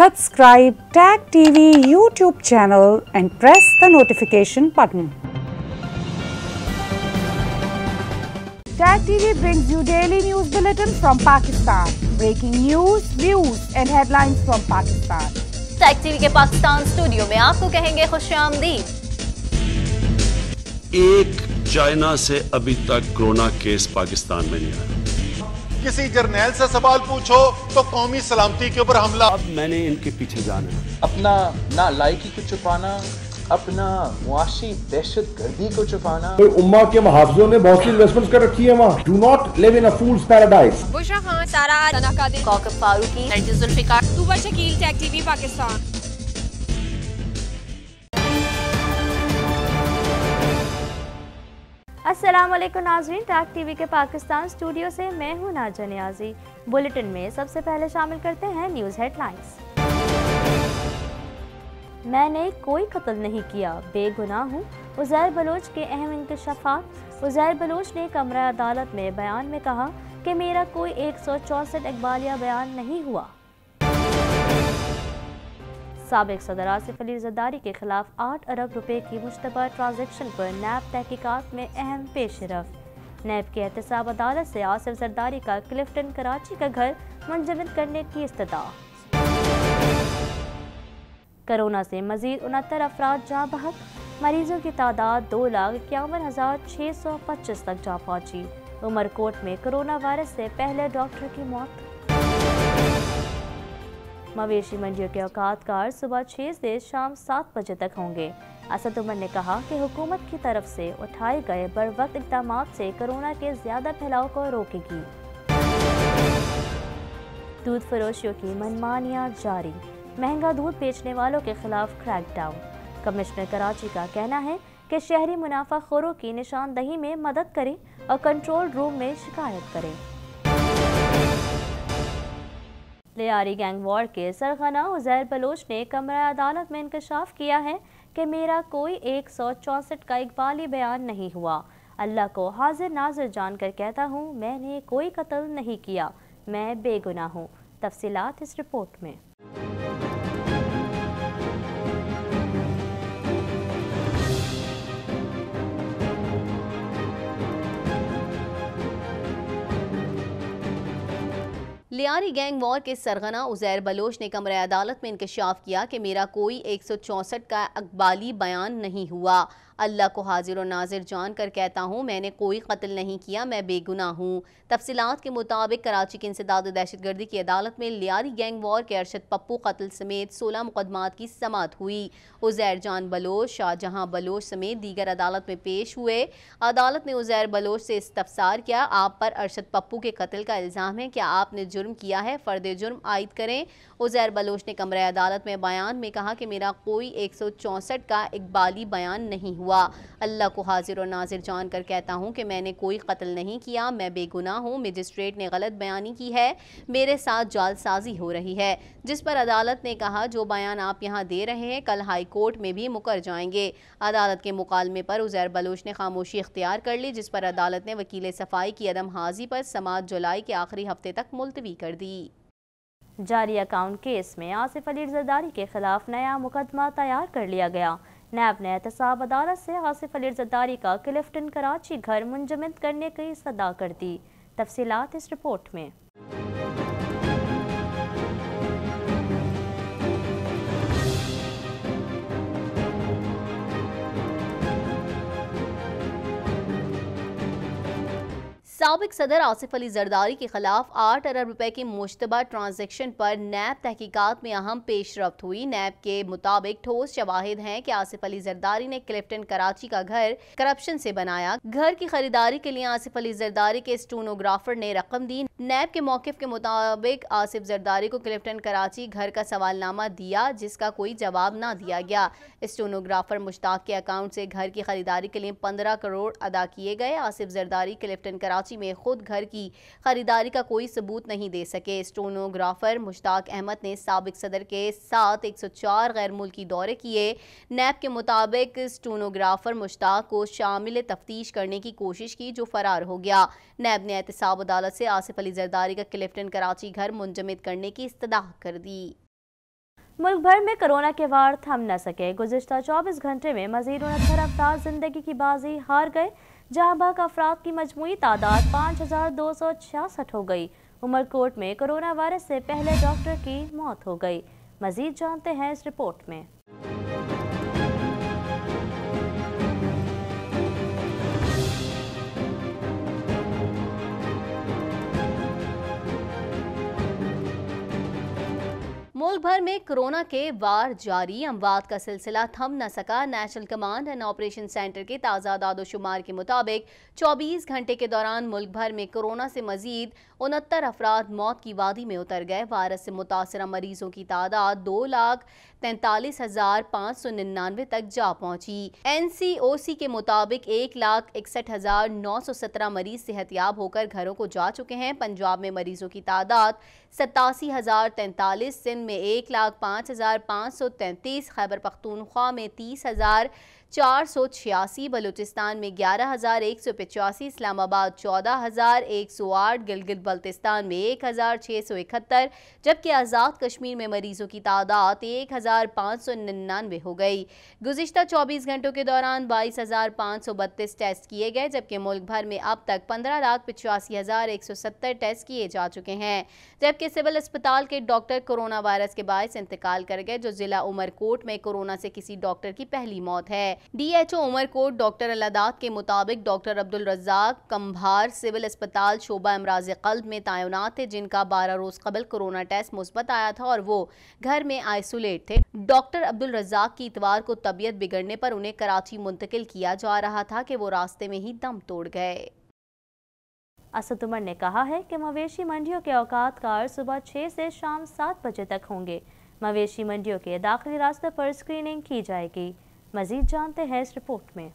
Subscribe Tag TV YouTube channel and press the notification button. Tag TV brings you daily news bulletin from Pakistan. Breaking news, views and headlines from Pakistan. Tag TV के Pakistan studio में आपको कहेंगे खुश एक China से अभी तक corona case Pakistan में नहीं आया किसी जर्नैल से सवाल पूछो तो कौमी सलामती के ऊपर हमला। अब मैंने इनके पीछे जाना अपना ना लायकी को छुपाना अपना मुआशी दहशत गर्दी को छुपाना। कोई उम्मा के मुहावजों ने बहुत सी इन्वेस्टमेंट्स कर रखी है वहाँ। Do not live in fool's paradise Bushra Khan Sara Farooqui Zulfiqar Shakeel Tag TV Pakistan. अस्सलाम वालेकुम नाजरीन टैग टीवी के पाकिस्तान स्टूडियो से मैं हूँ नाजा नियाजी बुलेटिन में सबसे पहले शामिल करते हैं न्यूज़ हेडलाइंस। मैंने कोई कत्ल नहीं किया, बेगुनाह हूँ। उज़ैर बलोच के अहम इंकशाफात उज़ैर बलोच ने कमरा अदालत में बयान में कहा कि मेरा कोई एक सौ चौंसठ इकबालिया बयान नहीं हुआ। सबक सदर आसिफ अली जरदारी के खिलाफ आठ अरब रुपए की मुशतबा ट्रांजेक्शन पर नैब तहकीकात में अहम पेश रफ्त नैब की एहतसाब अदालत से आसिफ जरदारी का क्लिफ्टन कराची का घर मंजमद करने की इस्तः कोरोना से मजीद उनहत्तर अफराद जहाँ बहक। मरीजों की तादाद दो लाख इक्यावन हज़ार छः सौ पच्चीस तक जा पहुँची। उमरकोट में कोरोना वायरस से पहले डॉक्टर की मौत। मवेशी मंडियों के औकात कार सुबह छः से शाम सात बजे तक होंगे। असद उमर ने कहा कि हुकूमत की तरफ़ से उठाए गए बर वक्त इकदाम से कोरोना के ज़्यादा फैलाव को रोकेगी। दूध फरोशियों की मनमानियाँ जारी। महँगा दूध बेचने वालों के खिलाफ क्रैकडाउन। कमिश्नर कराची का कहना है कि शहरी मुनाफा खोरों की निशानदही में मदद करें और कंट्रोल रूम में शिकायत करें। लियारी गैंग वॉर के सरगना उजैर बलोच ने कमरा अदालत में इंकशाफ किया है कि मेरा कोई एक सौ चौंसठ का इकबाली बयान नहीं हुआ। अल्लाह को हाजिर नाजिर जान कर कहता हूँ, मैंने कोई कत्ल नहीं किया, मैं बेगुना हूँ। तफसीत इस रिपोर्ट में। लियारी गैंग वॉर के सरगना उजैर बलोच ने कमर अदालत में इंकशाफ किया कि मेरा कोई एक सौ चौंसठ का अकबाली बयान नहीं हुआ। अल्लाह को हाजिर और नाजिर जान कर कहता हूँ, मैंने कोई कत्ल नहीं किया, मैं बेगुना हूँ। तफसीलात के मुताबिक कराची की इंसदाद दहशत गर्दी की अदालत में लियारी गैंग वॉर के अरशद पप्पू कत्ल समेत सोलह मुकदमात की समात हुई। उजैर जान बलोच, शाहजहाँ बलोच समेत दीगर अदालत में पेश हुए। अदालत ने उजैर बलोच से इस्तफसार किया, आप पर अरशद पप्पू के कत्ल का इल्ज़ाम है क्या आपने जुर्म किया है, फ़र्द जुर्म आयद करें। उजैर बलोच ने कमरे अदालत में बयान में कहा कि मेरा कोई एक सौ चौंसठ का इकबाली बयान नहीं हुआ। अल्लाह को हाजिर और नाजिर जान कर कहता हूँ कि मैंने कोई कत्ल नहीं किया, मैं बेगुनाह हूँ, मजिस्ट्रेट ने गलत बयानी की है, मेरे साथ जालसाजी हो रही है। जिस पर अदालत ने कहा, जो बयान आप यहाँ दे रहे हैं, कल हाई कोर्ट में भी मुकर जाएँगे। अदालत के मुकालमे पर उजैर बलोच ने खामोशी इख्तियार कर ली, जिस पर अदालत ने वकील सफ़ाई की अदम हाजी पर समात जुलाई के आखिरी हफ़्ते तक मुलतवी कर दी। जारी अकाउंट केस में आसिफ अली जरदारी के खिलाफ नया मुकदमा तैयार कर लिया गया। नैब ने एहतसाब अदालत से आसिफ अली जद्दारी का क्लिफ्टन कराची घर मुंजमद करने की सदा कर दी। तफसीत इस रिपोर्ट में। सबक सदर आसिफ अली जरदारी के खिलाफ आठ अरब रुपए की मुशतबा ट्रांजेक्शन पर नैब तहकीकात में अहम पेश रफ्त हुई। नैब के मुताबिक ठोस शवाहिद हैं कि आसिफ अली जरदारी ने क्लिफ्टन कराची का घर करप्शन से बनाया। घर की खरीदारी के लिए आसिफ अली जरदारी के स्टोनोग्राफर ने रकम दी। नैब के मौकफ के मुताबिक आसिफ जरदारी को क्लिफ्टन कराची घर का सवालनामा दिया, जिसका कोई जवाब ना दिया गया। स्टोनोग्राफर मुश्ताक के अकाउंट से घर की खरीदारी के लिए पंद्रह करोड़ अदा किए गए। आसिफ जरदारी क्लिफ्टन कराची में खुद घर की खरीदारी का कोई सबूत नहीं दे सके। स्टोनोग्राफर मुश्ताक अहमद ने सबक सदर के साथ 104 गैर मुल्की दौरे किए। नैब के मुताबिक स्टोनोग्राफर मुश्ताक को शामिल तफ्तीश करने की कोशिश की, जो फरार हो गया। नैब ने एहतसाब अदालत से आसिफ अली जरदारी का क्लिफ्टन कराची घर मुंजमद करने की इस्तः कर दी। मुल्क भर में कोरोना के वार थम न सके। गुजशत 24 घंटे में मजीद उनहत्तर अफराद ज़िंदगी की बाजी हार गए। जहाँ बक अफराद की मजमू तादाद पाँच हज़ार दो सौ छियासठ हो गई। उमरकोट में कोरोना वायरस से पहले डॉक्टर की मौत हो गई। मजीद जानते हैं इस रिपोर्ट में। मुल्क भर में कोरोना के वार जारी। अमवात का सिलसिला थम न सका। National command and operation centre के ताज़ा दादोशुमार के मुताबिक 24 घंटे के दौरान मुल्क भर में कोरोना से मजीद उनहत्तर अफराद मौत की वादी में उतर गए। वायरस से मुतासर मरीजों की तादाद दो लाख तैंतालीस हज़ार पाँच सौ निन्यानवे तक जा पहुँची। एन सी ओ सी के मुताबिक एक लाख इकसठ हज़ार नौ सौ सत्रह मरीज़ सेहतियाब होकर घरों को जा चुके हैं। पंजाब में मरीजों की तादाद सतासी हज़ार तैंतालीस। सिंध में एक लाख पाँच हज़ार पाँच सौ तैंतीस खैबर पख्तूनख्वा में तीस हज़ार चार सौ छियासी, बलूचिस्तान में ग्यारह हज़ार एक सौ पचासी, इस्लामाबाद चौदह हज़ार एक सौ आठ, गिलगित बल्तिस्तान में एक हज़ार छः सौ इकहत्तर, जबकि आज़ाद कश्मीर में मरीजों की तादाद एक हज़ार पाँच सौ निन्यानवे हो गई। गुजशत चौबीस घंटों के दौरान बाईस हज़ार पाँच सौ बत्तीस टेस्ट किए गए, जबकि मुल्क भर में अब तक पंद्रह लाख पचासी हज़ार एक सौ सत्तर टेस्ट किए जा चुके हैं, जबकि सिविल अस्पताल के डॉक्टर कोरोना वायरस के बायस इंतकाल कर गए, जो जिला उमरकोट में कोरोना से किसी डॉक्टर की पहली मौत है। डीएचओ उमरकोट डॉक्टर अलादात के मुताबिक डॉक्टर अब्दुल रजाक, कंभार सिविल अस्पताल शोबा अमराज कल्ब में तैनात थे, जिनका बारह रोज कबल कोरोना टेस्ट मुस्बत आया था और वो घर में आइसोलेट थे। डॉक्टर अब्दुल रजाक की इतवार को तबीयत बिगड़ने पर उन्हें कराची मुंतकिल किया जा रहा था कि वो रास्ते में ही दम तोड़ गए। असद उमर ने कहा है कि मवेशी मंडियों के औकात कार सुबह छः से शाम सात बजे तक होंगे। मवेशी मंडियों के दाखिली रास्ते पर स्क्रीनिंग की जाएगी। मजीद जानते हैं इस रिपोर्ट में।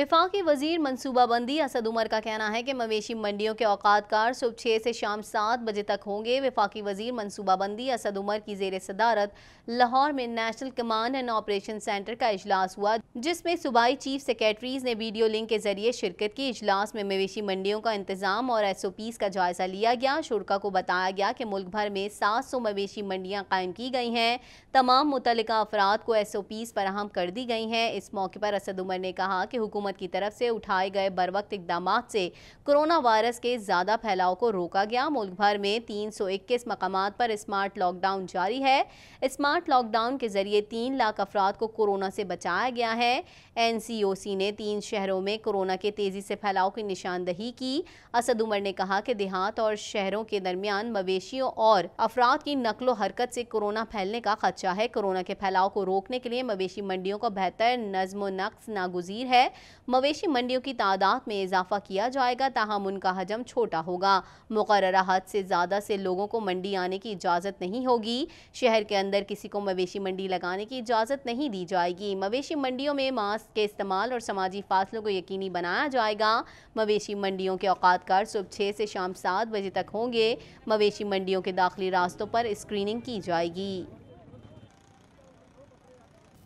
विफाकी वज़ीर मनसूबाबंदी असद उमर का कहना है कि मवेशी मंडियों के औकात कार सुबह छः से शाम सात बजे तक होंगे। विफाकी वज़ीर मनसूबाबंदी असद उमर की जेर सदारत लाहौर में national command and operation centre का अजलास हुआ, जिसमें सूबाई चीफ सेक्रेटरीज ने वीडियो लिंक के ज़रिए शिरकत की। अजलास में मवेशी मंडियों का इंतज़ाम और एस ओ पीज का जायजा लिया गया। शुरा को बताया गया कि मुल्क भर में सात सौ मवेशी मंडियाँ कायम की गई हैं। तमाम मुतल अफराद को एस ओ पीज फराहम कर दी गई हैं। इस मौके पर असद उमर ने कहा कि हुकूमत हुकूमत की तरफ़ से उठाए गए बर वक्त इकदाम से कोरोना वायरस के ज़्यादा फैलाव को रोका गया। मुल्क भर में तीन सौ इक्कीस मकाम पर स्मार्ट लॉकडाउन जारी है। स्मार्ट लॉकडाउन के ज़रिए तीन लाख अफराद को कोरोना से बचाया गया है। एन सी ओ सी ने तीन शहरों में कोरोना के तेज़ी से फैलाव की निशानदही की। असद उमर ने कहा कि देहात और शहरों के दरमियान मवेशियों और अफराद की नकलो हरकत से कोरोना फैलने का खदशा है। कोरोना के फैलाव को रोकने के लिए मवेशी मंडियों को बेहतर नज्म नक्स नागुजीर है। मवेशी मंडियों की तादाद में इजाफा किया जाएगा, ताहम उनका हजम छोटा होगा। मुकर हद से ज़्यादा से लोगों को मंडी आने की इजाज़त नहीं होगी। शहर के अंदर किसी को मवेशी मंडी लगाने की इजाज़त नहीं दी जाएगी। मवेशी मंडियों में मास्क के इस्तेमाल और समाजी फासलों को यकीनी बनाया जाएगा। मवेशी मंडियों के औकात कार सुबह छः से शाम सात बजे तक होंगे। मवेशी मंडियों के दाखिली रास्तों पर स्क्रीनिंग की जाएगी।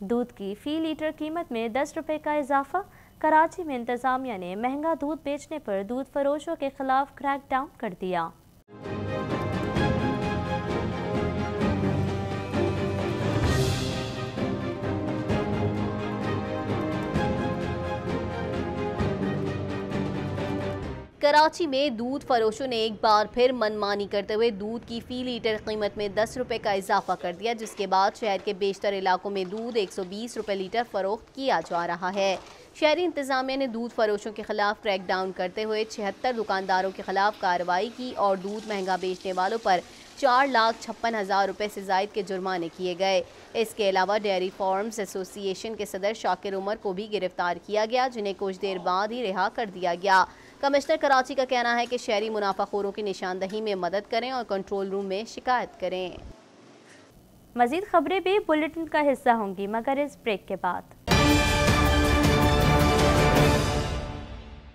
दूध की फ़ी लीटर कीमत में दस रुपये का इजाफा कराची में इंतज़ामिया ने महँगा दूध बेचने पर दूध फरोशों के खिलाफ क्रैकडाउन कर दिया। कराची में दूध फरोशों ने एक बार फिर मनमानी करते हुए दूध की फ़ी लीटर कीमत में दस रुपये का इजाफा कर दिया, जिसके बाद शहर के बेशतर इलाकों में दूध एक सौ बीस रुपये लीटर फरोख्त किया जा रहा है। शहरी इंतजामिया ने दूध फरोशों के खिलाफ क्रैक डाउन करते हुए छिहत्तर दुकानदारों के खिलाफ कार्रवाई की और दूध महँगा बेचने वालों पर चार लाख छप्पन हज़ार रुपये से जायद के जुर्माने किए गए। इसके अलावा डेयरी फार्म्स एसोसिएशन के सदर शाकिर उमर को भी गिरफ़्तार किया गया, जिन्हें कुछ देर बाद ही रिहा कर दिया गया। कमिश्नर कराची का कहना है कि शहरी मुनाफाखोरों की निशानदही में मदद करें और कंट्रोल रूम में शिकायत करें। मजीद खबरें भी बुलेटिन का हिस्सा होंगी, मगर इस ब्रेक के बाद।